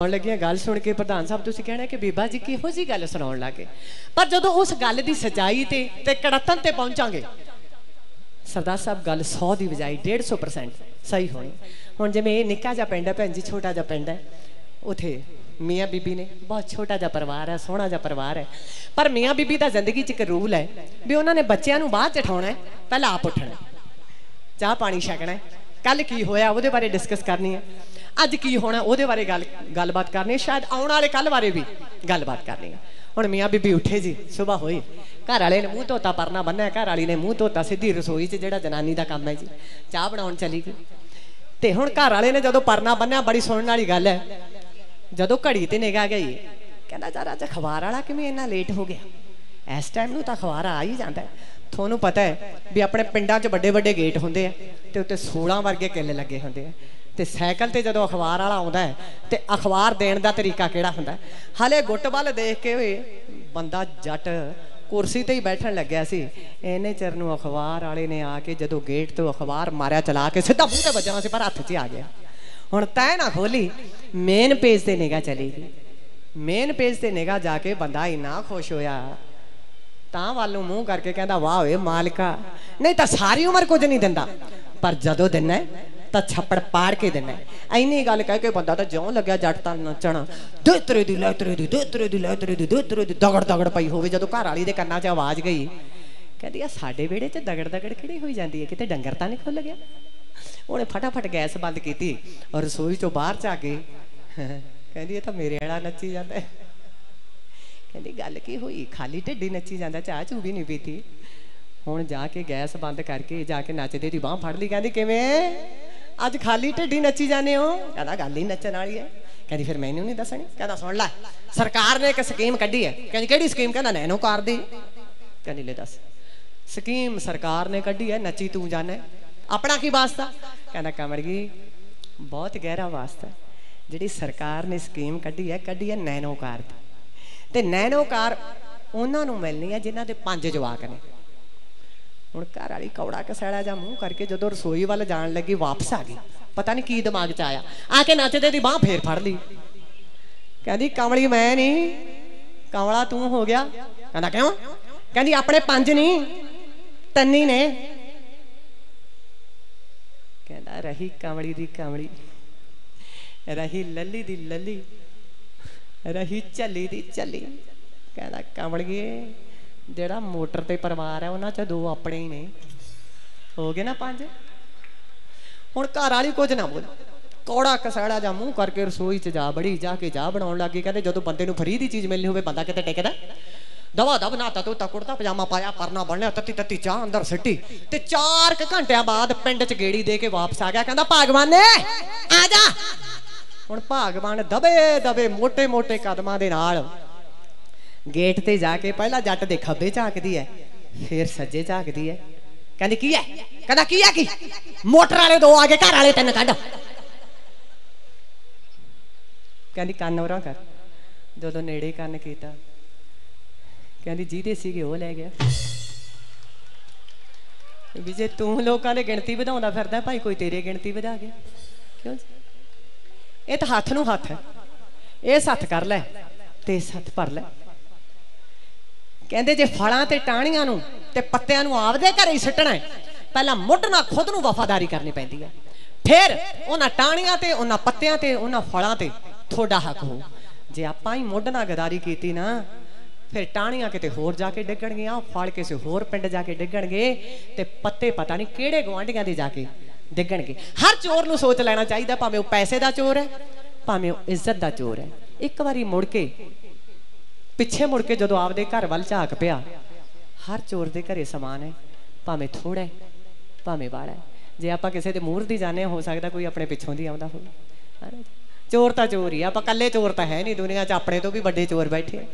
ਸੁਣਾਉਣ ਲੱਗੀਆਂ ਗੱਲ ਸੁਣ ਕੇ ਪ੍ਰਧਾਨ ਸਾਹਿਬ, ਤੁਸੀਂ ਕਹਿਣਾ ਕਿ ਬੀਬਾ ਜੀ ਕਿਹੋ ਜੀ ਗੱਲ ਸੁਣਾਉਣ ਲੱਗੇ? ਪਰ ਜਦੋਂ ਉਸ ਗੱਲ ਦੀ ਸਚਾਈ ਤੇ ਤੇ ਕੜਤਨ ਤੇ ਪਹੁੰਚਾਂਗੇ, ਸਰਦਾਰ ਸਾਹਿਬ ਗੱਲ 100 ਦੀ ਬਜਾਈ 150% ਸਹੀ ਹੋਣੀ। ਹੁਣ ਜਿਵੇਂ ਇਹ ਨਿੱਕਾ ਜਿਹਾ ਪਿੰਡ ਹੈ ਭੈਣ ਜੀ, ਛੋਟਾ ਜਿਹਾ ਪਿੰਡ ਹੈ, ਉਥੇ ਮੀਆਂ ਬੀਬੀ ਨੇ, ਬਹੁਤ ਛੋਟਾ ਜਿਹਾ ਪਰਿਵਾਰ ਹੈ, ਸੋਹਣਾ ਜਿਹਾ ਪਰਿਵਾਰ ਹੈ। ਪਰ ਮੀਆਂ ਬੀਬੀ ਦਾ ਜ਼ਿੰਦਗੀ 'ਚ ਇੱਕ ਰੂਲ ਹੈ ਵੀ ਉਹਨਾਂ ਨੇ ਬੱਚਿਆਂ ਨੂੰ ਬਾਅਦ ਚ ਉਠਾਉਣਾ ਪਹਿਲਾਂ ਆਪ ਉੱਠਣਾ ਚਾਹ ਪਾਣੀ ਛਕਣਾ ਕੱਲ ਕੀ ਹੋਇਆ ਉਹਦੇ ਬਾਰੇ ਡਿਸਕਸ ਕਰਨੀ ਹੈ। ਅੱਜ ਕੀ ਹੋਣਾ, ਉਹਦੇ ਬਾਰੇ ਗੱਲ, ਗੱਲਬਾਤ ਕਰਨੀ ਸ਼ਾਇਦ ਆਉਣ ਵਾਲੇ ਕੱਲ ਬਾਰੇ ਵੀ ਗੱਲਬਾਤ ਕਰਨੀ ਹੈ ਹੁਣ ਮੀਆਂ ਬੀਬੀ ਉੱਠੇ ਜੀ ਸਵੇਰ ਹੋਈ। ਘਰ ਵਾਲੇ ਨੇ ਮੂੰਹ ਧੋਤਾ, ਪਰਨਾ ਬੰਨਿਆ ਘਰ ਵਾਲੀ ਨੇ ਮੂੰਹ ਧੋਤਾ, ਸਿੱਧੀ ਰਸੋਈ 'ਚ ਜਿਹੜਾ ਜਨਾਨੀ ਦਾ ਕੰਮ ਹੈ ਜੀ, ਚਾਹ ਬਣਾਉਣ ਚਲੀ ਗਈ। ਤੇ ਹੁਣ ਘਰ ਵਾਲੇ ਨੇ ਜਦੋਂ ਪਰਨਾ ਬੰਨਿਆ ਬੜੀ ਸੁਣਨ ਵਾਲੀ ਗੱਲ ਹੈ। ਜਦੋਂ ਘੜੀ ਤੇ ਨਿਗਾਹ ਗਈ, ਕਹਿੰਦਾ ਯਾਰ ਅੱਜ ਅਖਬਾਰ ਵਾਲਾ ਕਿਵੇਂ ਇੰਨਾ ਲੇਟ ਹੋ ਗਿਆ? ਇਸ ਟਾਈਮ ਨੂੰ ਤਾਂ ਅਖਬਾਰ ਆ ਹੀ ਜਾਂਦਾ ਤੁਹਾਨੂੰ ਪਤਾ ਹੈ ਵੀ ਆਪਣੇ ਪਿੰਡਾਂ 'ਚ ਵੱਡੇ ਵੱਡੇ ਗੇਟ ਹੁੰਦੇ ਆ ਤੇ ਉੱਤੇ 16 ਵਰਗੇ ਕਿੱਲ ਲੱਗੇ ਹੁੰਦੇ ਆ। ਤੇ ਸਾਈਕਲ ਤੇ ਜਦੋਂ ਅਖਬਾਰ ਵਾਲਾ ਆਉਂਦਾ ਹੈ ਤੇ ਅਖਬਾਰ ਦੇਣ ਦਾ ਤਰੀਕਾ ਕਿਹੜਾ ਹੁੰਦਾ ਹੈ? ਹਲੇ ਗੁੱਟ ਵੱਲ ਦੇਖ ਕੇ ਓਏ ਬੰਦਾ ਜੱਟ ਕੁਰਸੀ ਤੇ ਹੀ ਬੈਠਣ ਲੱਗਿਆ ਸੀ। ਇਹਨੇ ਚਿਰ ਨੂੰ ਅਖਬਾਰ ਵਾਲੇ ਨੇ ਆ ਕੇ ਜਦੋਂ ਗੇਟ ਤੋਂ ਅਖਬਾਰ ਮਾਰਿਆ, ਚਲਾ ਕੇ ਸਿੱਧਾ ਮੂੰਹ ਤੇ ਵੱਜਣਾ ਸੀ, ਪਰ ਹੱਥ 'ਚ ਆ ਗਿਆ। ਹੁਣ ਤੈ ਨਾ ਖੋਲੀ, ਮੇਨ ਪੇਜ ਤੇ ਨਿਗਾਹ ਚਲੀ ਗਈ। ਮੇਨ ਪੇਜ ਤੇ ਨਿਗਾਹ ਜਾ ਕੇ ਬੰਦਾ ਇੰਨਾ ਖੁਸ਼ ਹੋਇਆ, ਤਾਂ ਵੱਲ ਨੂੰ ਮੂੰਹ ਕਰਕੇ ਕਹਿੰਦਾ, ਵਾਹ ਓਏ ਮਾਲਕਾ। ਨਹੀਂ ਤਾਂ ਸਾਰੀ ਉਮਰ ਕੁਝ ਨਹੀਂ ਦਿੰਦਾ, ਪਰ ਜਦੋਂ ਦਿੰਦਾ ਤਾਂ ਛੱਪੜ ਪਾੜ ਕੇ ਦੇਣਾ ਹੈ। ਐਨੀ ਗੱਲ ਕਹਿ ਕੇ ਬੰਦਾ ਤਾਂ ਜਿਉਂ ਲੱਗਿਆ ਜੱਟ ਤਾਂ ਨੱਚਣ। ਦੇ ਤਰੇ ਦੀ, ਲੈ ਤਰੇ ਦੀ ਦੇ ਤਰੇ ਦੀ, ਲੈ ਤਰੇ ਦੀ ਦੇ ਤਰੇ ਦੀ, ਦਗੜ ਦਗੜ ਪਈ ਹੋਵੇ ਜਦੋਂ ਘਰ ਵਾਲੀ ਦੇ ਕੰਨਾਂ 'ਚ ਆਵਾਜ਼ ਗਈ। ਕਹਿੰਦੀ ਆ, ਸਾਡੇ ਵਿਹੜੇ 'ਚ ਦਗੜ ਦਗੜ ਕਿਹੜੀ ਹੋਈ ਜਾਂਦੀ ਹੈ? ਕਿਤੇ ਡੰਗਰ ਤਾਂ ਨਹੀਂ ਖੁੱਲ ਗਿਆ? ਉਹਨੇ ਫਟਾਫਟ ਗੈਸ ਬੰਦ ਕੀਤੀ ਔਰ ਰਸੋਈ 'ਚੋਂ ਬਾਹਰ ਜਾ ਕੇ ਕਹਿੰਦੀ, ਇਹ ਤਾਂ ਮੇਰੇ ਵਾਲਾ ਨੱਚੀ ਜਾਂਦਾ ਕਹਿੰਦੀ, ਗੱਲ ਕੀ ਹੋਈ? ਖਾਲੀ ਢਿੱਡੀ ਨੱਚੀ ਜਾਂਦਾ, ਚਾਹ ਚੂ ਵੀ ਨਹੀਂ ਪੀਤੀ। ਹੁਣ ਜਾ ਕੇ ਗੈਸ ਬੰਦ ਕਰਕੇ ਜਾ ਕੇ ਨੱਚਦੇ ਦੀ ਬਾਹ ਫੜ ਲਈ। ਕਹਿੰਦੀ, ਕਿਵੇਂ? ਅੱਜ ਖਾਲੀ ਢਿੱਡੀ ਨੱਚੀ ਜਾਂਦੇ ਹੋ। ਕਹਿੰਦਾ ਗੱਲ ਹੀ ਨੱਚਣ ਵਾਲੀ ਹੈ। ਕਹਿੰਦੀ ਫਿਰ ਮੈਨੂੰ ਨਹੀਂ ਦੱਸਣੀ। ਕਹਿੰਦਾ ਸੁਣ ਲੈ, ਸਰਕਾਰ ਨੇ ਇੱਕ ਸਕੀਮ ਕੱਢੀ ਹੈ। ਕਹਿੰਦੀ ਕਿਹੜੀ ਸਕੀਮ? ਕਹਿੰਦਾ ਨੈਨੋ ਕਾਰ ਦੀ। ਕਹਿੰਦੀ ਲੈ ਦੱਸ। ਸਕੀਮ ਸਰਕਾਰ ਨੇ ਕੱਢੀ ਹੈ, ਨੱਚੀ ਤੂੰ ਜਾਣੇ ਆਪਣਾ ਕੀ ਵਾਸਤਾ? ਕਹਿੰਦਾ ਕਮੜ ਬਹੁਤ ਗਹਿਰਾ ਵਾਸਤਾ ਜਿਹੜੀ ਸਰਕਾਰ ਨੇ ਸਕੀਮ ਕੱਢੀ ਹੈ ਕੱਢੀ ਹੈ ਨੈਨੋ ਕਾਰ ਦੀ। ਤੇ ਨੈਨੋ ਕਾਰ ਉਹਨਾਂ ਨੂੰ ਮਿਲਣੀ ਹੈ ਜਿਨ੍ਹਾਂ ਦੇ ਪੰਜ ਜਵਾਕ ਨੇ। ਹੁਣ ਘਰ ਵਾਲੀ ਕੌੜਾ ਕਸੈੜਾ ਜਾਂ ਮੂੰਹ ਕਰਕੇ ਜਦੋਂ ਰਸੋਈ ਵੱਲ ਜਾਣ ਲੱਗੀ, ਵਾਪਸ ਆ ਗਈ। ਪਤਾ ਨਹੀਂ ਕੀ ਦਿਮਾਗ 'ਚ ਆਇਆ। ਆ ਕੇ ਨੱਚਦੇ ਦੀ ਬਾਹ ਫੇਰ ਫੜ ਲਈ। ਕਹਿੰਦੀ, ਕਮਲੀ, ਮੈਂ ਨਹੀਂ ਕਮਲਾ, ਤੂੰ ਹੋ ਗਿਆ। ਕਹਿੰਦਾ, ਕਿਉਂ? ਕਹਿੰਦੀ, ਆਪਣੇ ਪੰਜ ਨਹੀਂ ਤੰਨੀ ਨੇ। ਕਹਿੰਦਾ, ਰਹੀ ਕਮਲੀ ਦੀ ਕਮਲੀ, ਰਹੀ ਲੱਲੀ ਦੀ ਲੱਲੀ, ਰਹੀ ਝੱਲੀ ਦੀ ਝੱਲੀ। ਕਹਿੰਦਾ, ਕਮਲੀਏ ਜਿਹੜਾ ਮੋਟਰ ਤੇ ਪਰਿਵਾਰ ਹੈ, ਉਹਨਾਂ 'ਚ ਦੋ ਆਪਣੇ ਹੀ ਨੇ। ਹੋ ਗਏ ਨਾ ਪੰਜ? ਹੁਣ ਘਰ ਵਾਲੀ ਕੁਝ ਨਾ ਬੋਲ। ਕੋੜਾ ਕਸੜਾ ਜਾਂ ਮੂੰਹ ਕਰਕੇ ਰਸੋਈ 'ਚ ਜਾ ਬੜੀ ਜਾ ਕੇ ਜਾ ਬਣਾਉਣ ਲੱਗੀ। ਕਹਿੰਦੇ ਜਦੋਂ ਬੰਦੇ ਨੂੰ ਫਰੀ ਦੀ ਚੀਜ਼ ਮਿਲਣੀ ਹੋਵੇ, ਬੰਦਾ ਕਿਤੇ ਟਿਕਦਾ? ਦਵਾ ਦਬ ਨਾ ਤਤੂ ਤਾਂ ਕੁੜਤਾ ਪਜਾਮਾ ਪਾਇਆ, ਪਰਨਾ ਬਣਿਆ ਤੱਤੀ ਤੱਤੀ ਚਾਹ ਅੰਦਰ ਸਿੱਟੀ। ਤੇ 4 ਘੰਟਿਆਂ ਬਾਅਦ ਪਿੰਡ 'ਚ ਗੇੜੀ ਦੇ ਕੇ ਵਾਪਸ ਆ ਗਿਆ। ਕਹਿੰਦਾ, ਭਾਗਵਾਨੇ ਆ ਜਾ! ਹੁਣ ਭਾਗਵਾਨ ਦਬੇ ਦਬੇ ਮੋٹے ਮੋٹے ਕਦਮਾਂ ਦੇ ਨਾਲ ਗੇਟ ਤੇ ਜਾ ਕੇ ਪਹਿਲਾਂ ਜੱਟ ਦੇ ਖੱਬੇ ਝਾਕਦੀ ਹੈ ਫਿਰ ਸੱਜੇ ਝਾਕਦੀ ਹੈ ਕਹਿੰਦੀ, ਕੀ ਹੈ ਕਹਿੰਦਾ, ਕੀ ਹੈ ਕੀ? ਮੋਟਰ ਵਾਲੇ ਦੋ ਆ ਗਏ, ਘਰ ਵਾਲੇ ਤਿੰਨ ਕੱਢ। ਕਹਿੰਦੀ, ਕੰਨ ਉਰਾਂ ਕਰ। ਜਦੋਂ ਨੇੜੇ ਕੰਨ ਕੀਤਾ, ਕਹਿੰਦੀ, ਜਿਹਦੇ ਸੀਗੇ ਉਹ ਲੈ ਗਿਆ। ਵੀ ਜੇ ਤੂੰ ਲੋਕਾਂ ਦੇ ਗਿਣਤੀ ਵਧਾਉਂਦਾ ਫਿਰਦਾ, ਭਾਈ ਕੋਈ ਤੇਰੇ ਗਿਣਤੀ ਵਧਾ ਗਿਆ। ਕਿਉਂ ਇਹ ਤਾਂ ਹੱਥ ਨੂੰ ਹੱਥ ਹੈ ਇਹ ਹੱਥ ਕਰ ਲੈ ਤੇ ਇਸ ਭਰ ਲੈ। ਕਹਿੰਦੇ ਜੇ ਫਲਾਂ ਤੇ ਟਾਹਣੀਆਂ ਨੂੰ ਤੇ ਪੱਤਿਆਂ ਨੂੰ ਆਪਦੇ ਘਰੇ ਹੀ ਸਿੱਟਣਾ ਹੈ, ਪਹਿਲਾਂ ਮੁੱਢ ਨਾਲ ਖੁਦ ਨੂੰ ਵਫਾਦਾਰੀ ਕਰਨੀ ਪੈਂਦੀ ਹੈ। ਫਿਰ ਉਹਨਾਂ ਟਾਹਣੀਆਂ ਤੇ, ਉਹਨਾਂ ਪੱਤਿਆਂ ਤੇ, ਉਹਨਾਂ ਫਲਾਂ ਤੇ ਤੁਹਾਡਾ ਹੱਕ ਹੋ ਜੇ ਆਪਾਂ ਹੀ ਮੁੱਢ ਨਾਲ ਗਦਾਰੀ ਕੀਤੀ ਨਾ, ਫਿਰ ਟਾਹਣੀਆਂ ਕਿਤੇ ਹੋਰ ਜਾ ਕੇ ਡਿੱਗਣਗੀਆਂ ਫਲ ਕਿਸੇ ਹੋਰ ਪਿੰਡ ਜਾ ਕੇ ਡਿੱਗਣਗੇ ਤੇ ਪੱਤੇ ਪਤਾ ਨਹੀਂ ਕਿਹੜੇ ਗਵਾਂਢੀਆਂ ਦੇ ਜਾ ਕੇ ਡਿੱਗਣਗੇ। ਹਰ ਚੋਰ ਨੂੰ ਸੋਚ ਲੈਣਾ ਚਾਹੀਦਾ, ਭਾਵੇਂ ਉਹ ਪੈਸੇ ਦਾ ਚੋਰ ਹੈ, ਭਾਵੇਂ ਉਹ ਇੱਜ਼ਤ ਦਾ ਚੋਰ ਹੈ। ਇੱਕ ਵਾਰੀ ਮੁੜ ਕੇ ਪਿੱਛੇ ਮੁੜ ਕੇ ਜਦੋਂ ਆਪਦੇ ਘਰ ਵੱਲ ਝਾਕ ਪਿਆ, ਹਰ ਚੋਰ ਦੇ ਘਰੇ ਸਮਾਨ ਹੈ, ਭਾਵੇਂ ਥੋੜਾ ਹੈ, ਭਾਵੇਂ ਬਾੜਾ ਹੈ। ਜੇ ਆਪਾਂ ਕਿਸੇ ਦੇ ਮੂਹਰ ਦੀ ਜਾਣੇ ਹੋ ਸਕਦਾ ਕੋਈ ਆਪਣੇ ਪਿੱਛੋਂ ਦੀ ਆਉਂਦਾ ਹੋਵੇ। ਹੈ ਨਾ ਚੋਰ ਤਾਂ ਚੋਰ ਹੀ ਆ, ਆਪਾਂ ਕੱਲੇ ਚੋਰ ਤਾਂ ਹੈ ਨਹੀਂ, ਦੁਨੀਆ 'ਚ ਆਪਣੇ ਤੋਂ ਵੀ ਵੱਡੇ ਚੋਰ ਬੈਠੇ